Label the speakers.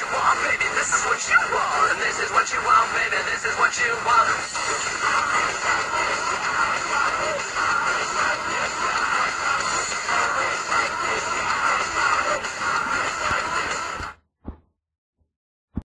Speaker 1: you want, baby, this is what you want. And this is what you want, baby, this is what you want.